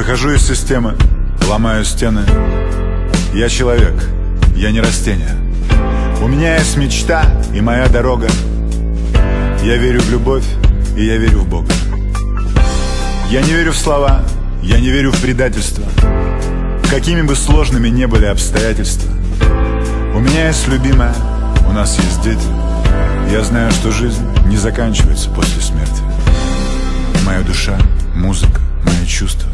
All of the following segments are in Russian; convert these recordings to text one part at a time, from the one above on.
Выхожу из системы, ломаю стены. Я человек, я не растение. У меня есть мечта и моя дорога. Я верю в любовь, и я верю в Бога. Я не верю в слова, я не верю в предательство. Какими бы сложными не были обстоятельства. У меня есть любимая, у нас есть дети. Я знаю, что жизнь не заканчивается после смерти. Моя душа, музыка, чувства.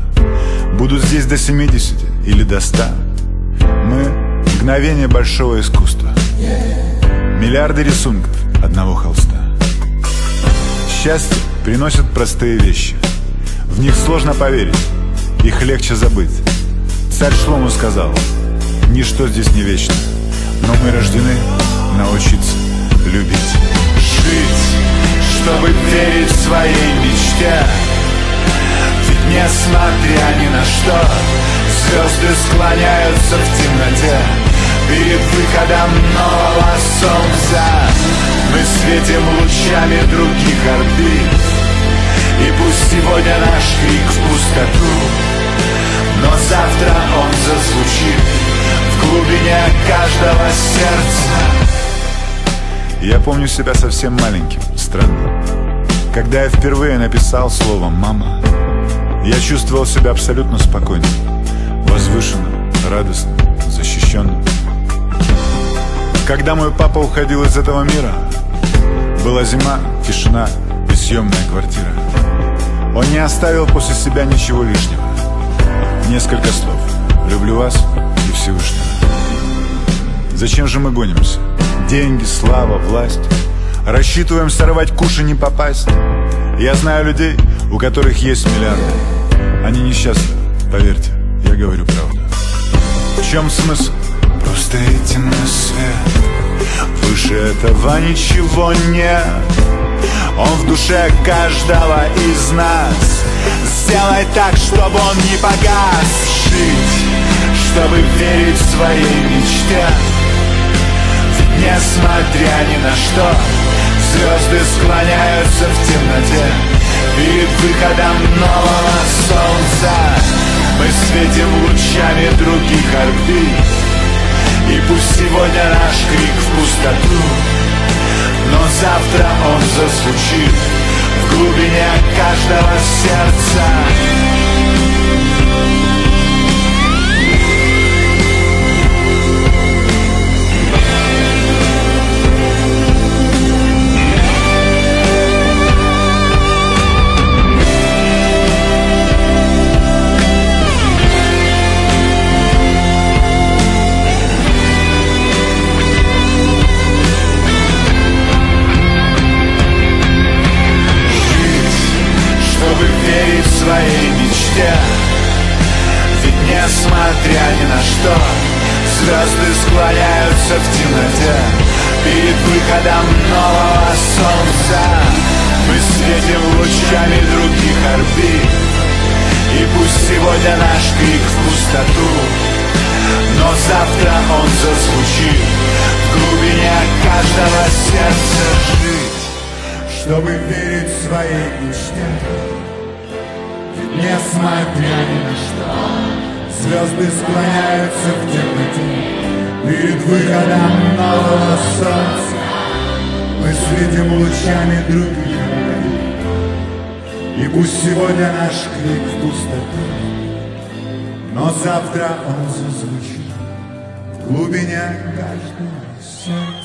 Будут здесь до 70 или до 100 Мы — мгновение большого искусства. Миллиарды рисунков одного холста. Счастье приносит простые вещи. В них сложно поверить, их легче забыть. Царь Шлому сказал, ничто здесь не вечно Но мы рождены научиться любить Жить, чтобы верить в своей мечте несмотря ни на что. Звезды склоняются в темноте. Перед выходом нового солнца Мы светим лучами других орбит. И пусть сегодня наш крик в пустоту Но завтра он зазвучит В глубине каждого сердца. Я помню себя совсем маленьким, странным. Когда я впервые написал слово «мама» Я чувствовал себя абсолютно спокойным Возвышенным, радостным, защищенным Когда мой папа уходил из этого мира Была зима, тишина и съемная квартира. Он не оставил после себя ничего лишнего. Несколько слов. Люблю вас и Всевышнего Зачем же мы гонимся? Деньги, слава, власть. Рассчитываем сорвать куш и не попасть. Я знаю людей, у которых есть миллиарды Они несчастны, поверьте, я говорю правду. В чем смысл? Просто идти на свет. Выше этого ничего нет. Он в душе каждого из нас. Сделай так, чтобы он не погас. Жить, чтобы верить в своей мечте. Ведь несмотря ни на что. Звезды склоняются в темноте. Перед выходом нового светим лучами других орбит И пусть сегодня наш крик в пустоту Но завтра он зазвучит В глубине каждого сердца несмотря ни на что Звезды склоняются в темноте Перед выходом нового солнца Мы светим лучами других орбит. И пусть сегодня наш крик в пустоту Но завтра он зазвучит В глубине каждого сердца жить чтобы верить в своей мечте. Несмотря ни на что Звезды склоняются в темноте. Перед выходом нового солнца Мы светим лучами других И пусть сегодня наш крик в пустоту Но завтра он зазвучит В глубине каждого сердца